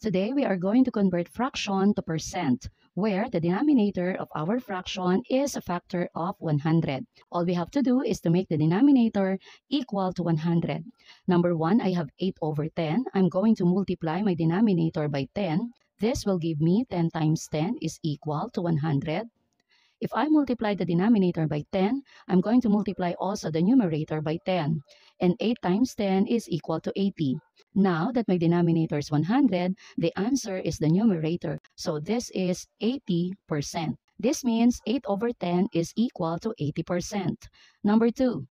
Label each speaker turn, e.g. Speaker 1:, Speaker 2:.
Speaker 1: Today, we are going to convert fraction to percent, where the denominator of our fraction is a factor of 100. All we have to do is to make the denominator equal to 100. Number 1, I have 8 over 10. I'm going to multiply my denominator by 10. This will give me 10 times 10 is equal to 100. If I multiply the denominator by 10, I'm going to multiply also the numerator by 10. And 8 times 10 is equal to 80. Now that my denominator is 100, the answer is the numerator. So this is 80%. This means 8 over 10 is equal to 80%. Number 2,